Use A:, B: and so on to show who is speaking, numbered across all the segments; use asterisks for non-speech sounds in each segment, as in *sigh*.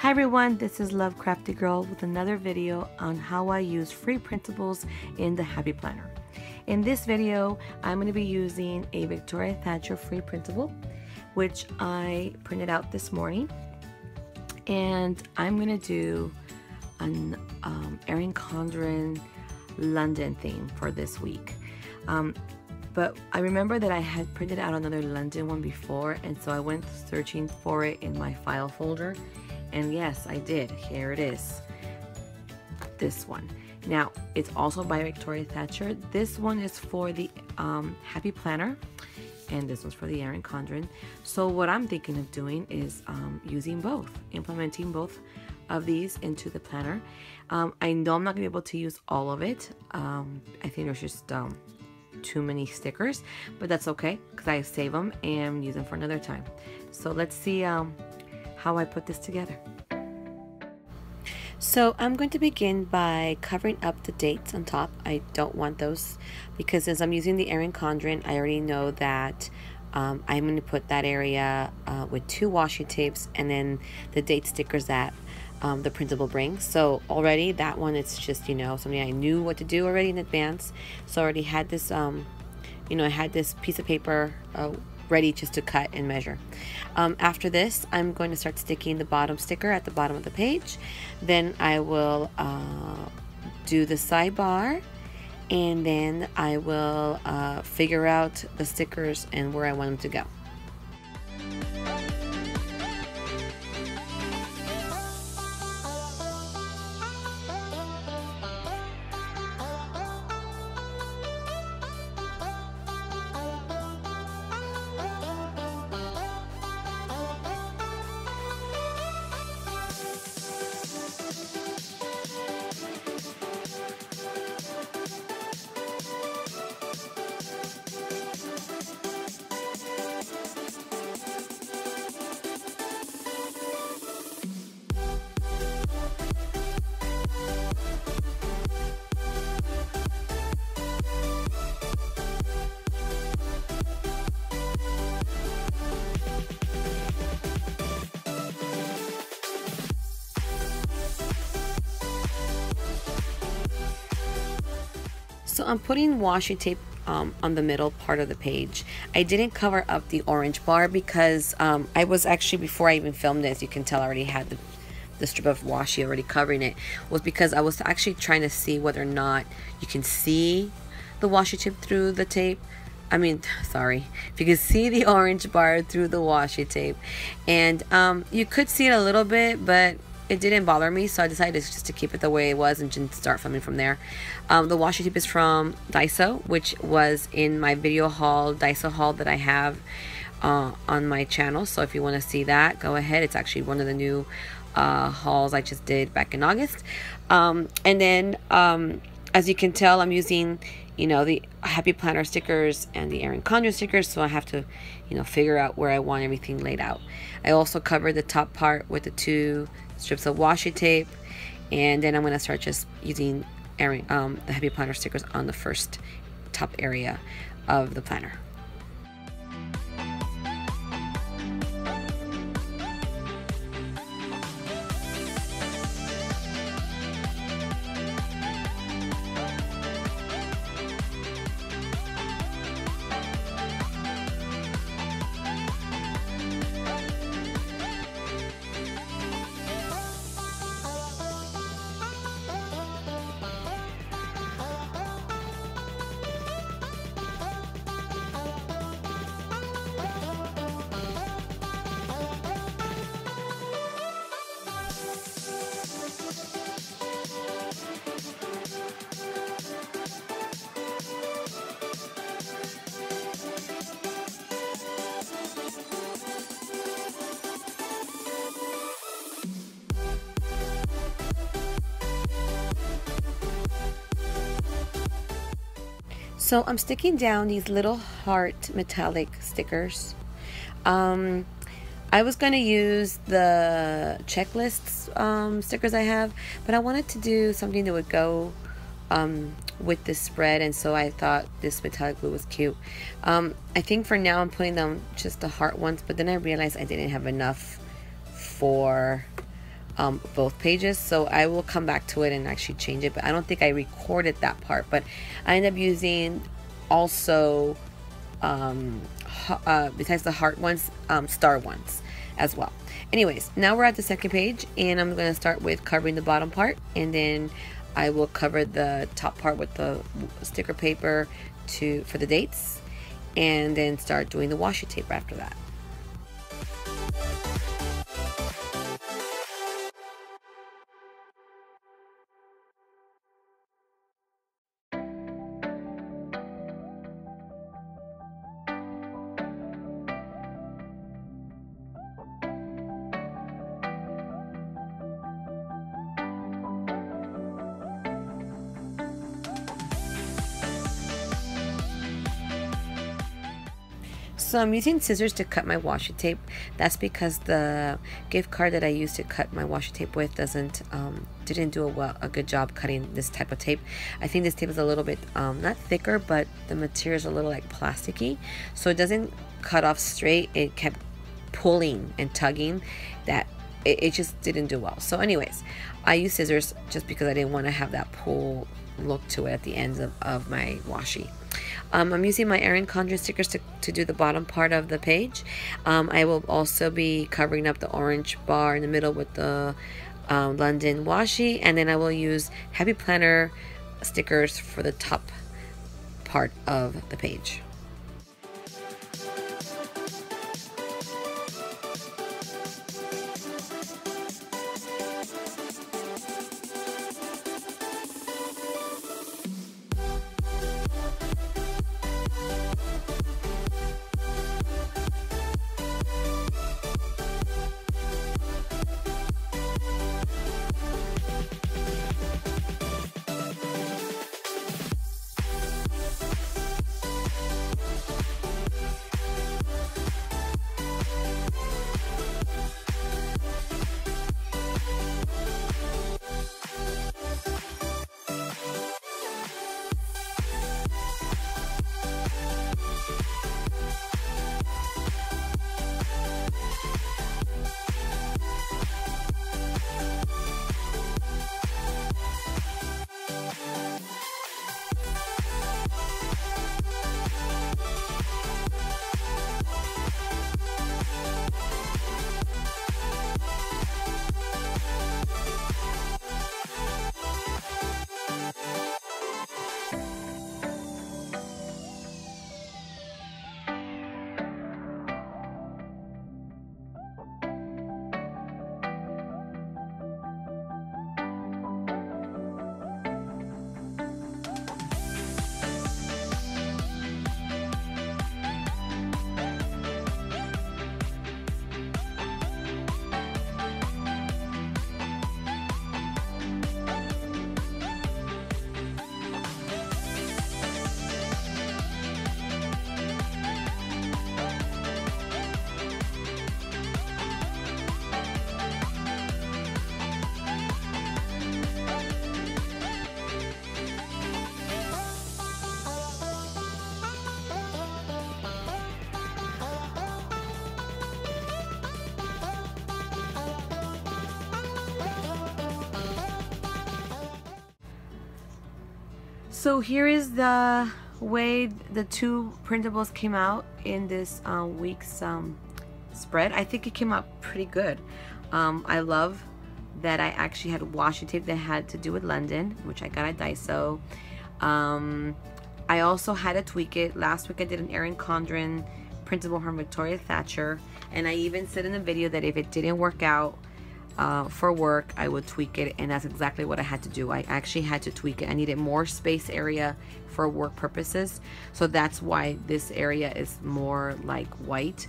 A: Hi everyone, this is Love Crafty Girl with another video on how I use free printables in the Happy Planner. In this video, I'm going to be using a Victoria Thatcher free printable, which I printed out this morning. And I'm going to do an um, Erin Condren London theme for this week. Um, but I remember that I had printed out another London one before and so I went searching for it in my file folder and yes, I did. Here it is. This one. Now, it's also by Victoria Thatcher. This one is for the um, Happy Planner, and this one's for the Erin Condren. So what I'm thinking of doing is um, using both, implementing both of these into the planner. Um, I know I'm not going to be able to use all of it. Um, I think there's just um, too many stickers, but that's okay because I save them and use them for another time. So let's see um, how I put this together. So I'm going to begin by covering up the dates on top. I don't want those because as I'm using the Erin Condren, I already know that um, I'm going to put that area uh, with two washi tapes and then the date stickers that um, the printable brings. So already that one, it's just, you know, something I knew what to do already in advance. So I already had this, um, you know, I had this piece of paper uh, ready just to cut and measure. Um, after this, I'm going to start sticking the bottom sticker at the bottom of the page. Then I will uh, do the sidebar and then I will uh, figure out the stickers and where I want them to go. So I'm putting washi tape um, on the middle part of the page. I didn't cover up the orange bar because um, I was actually, before I even filmed this, you can tell I already had the, the strip of washi already covering it, was because I was actually trying to see whether or not you can see the washi tape through the tape. I mean, *sighs* sorry, if you can see the *laughs* orange bar through the washi tape. And um, you could see it a little bit, but it didn't bother me, so I decided just to keep it the way it was and just start filming from there. Um, the washi tape is from Daiso, which was in my video haul, Daiso haul that I have uh, on my channel. So if you want to see that, go ahead. It's actually one of the new uh, hauls I just did back in August. Um, and then, um, as you can tell, I'm using, you know, the Happy Planner stickers and the Erin Condren stickers, so I have to, you know, figure out where I want everything laid out. I also covered the top part with the two strips of washi tape and then I'm going to start just using Erin, um, the Happy Planner stickers on the first top area of the planner. So I'm sticking down these little heart metallic stickers. Um, I was going to use the checklists um, stickers I have, but I wanted to do something that would go um, with this spread, and so I thought this metallic blue was cute. Um, I think for now I'm putting them just the heart ones, but then I realized I didn't have enough for um, both pages so I will come back to it and actually change it but I don't think I recorded that part but I end up using also um, uh, besides the heart ones um, star ones as well. Anyways now we're at the second page and I'm gonna start with covering the bottom part and then I will cover the top part with the sticker paper to for the dates and then start doing the washi tape after that So I'm using scissors to cut my washi tape. That's because the gift card that I used to cut my washi tape with doesn't um, didn't do a well a good job cutting this type of tape. I think this tape is a little bit um, not thicker, but the material is a little like plasticky, so it doesn't cut off straight. It kept pulling and tugging that it, it just didn't do well. So anyways, I use scissors just because I didn't want to have that pull look to it at the ends of, of my washi. Um, I'm using my Erin Condren stickers to, to do the bottom part of the page. Um, I will also be covering up the orange bar in the middle with the um, London washi and then I will use Happy Planner stickers for the top part of the page. So here is the way the two printables came out in this uh, week's um, spread. I think it came out pretty good. Um, I love that I actually had washi tape that had to do with London, which I got at Daiso. Um, I also had to tweak it. Last week I did an Erin Condren printable from Victoria Thatcher. And I even said in the video that if it didn't work out, uh, for work I would tweak it and that's exactly what I had to do. I actually had to tweak it. I needed more space area for work purposes so that's why this area is more like white.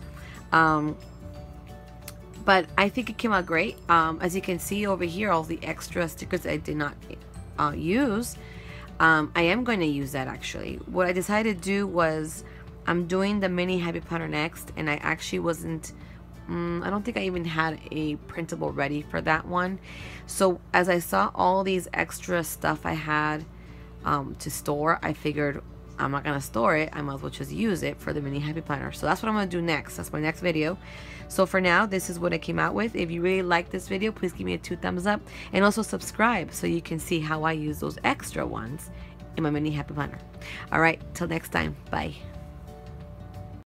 A: Um, but I think it came out great. Um, as you can see over here all the extra stickers I did not uh, use um, I am going to use that actually. What I decided to do was I'm doing the mini happy planner next and I actually wasn't Mm, I don't think I even had a printable ready for that one. So as I saw all these extra stuff I had um, to store, I figured I'm not gonna store it. I might as well just use it for the mini happy planner. So that's what I'm gonna do next. That's my next video. So for now, this is what I came out with. If you really like this video, please give me a two thumbs up and also subscribe so you can see how I use those extra ones in my mini happy planner. All right, till next time, bye.